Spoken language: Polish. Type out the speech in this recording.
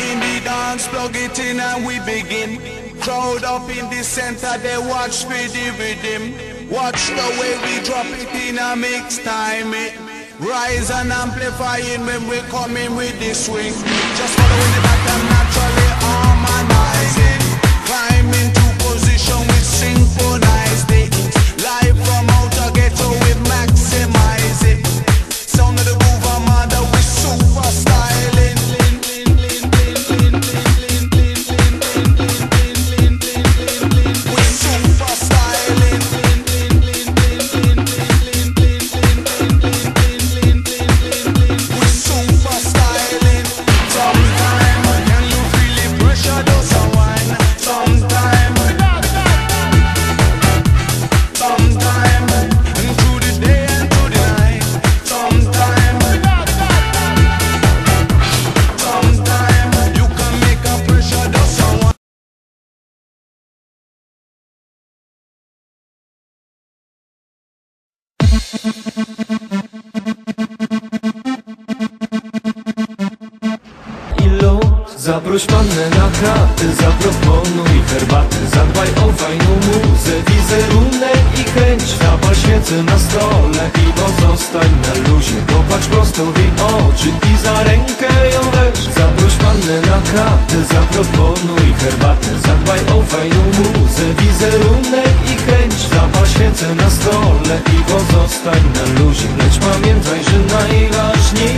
in the dance, plug it in and we begin. Crowd up in the center, they watch for the rhythm. Watch the way we drop it in a mix time. It rise and amplifying when we come in with the swing. Just following the naturally harmonizing. Ilu Zaproś pannę na kraty, zaproponuj herbatę Zadbaj o fajną muzę, wizerunek i chęć Zapal świecę na stole i pozostań na luzie Popatrz prosto w jej oczy i za rękę ją weź. Zaproś pannę na kraty, zaproponuj herbatę Zadbaj o fajną muzę, wizerunek i chęć Zapal świecę na stole pozostań na luzie Lecz pamiętaj, że najważniejsza jest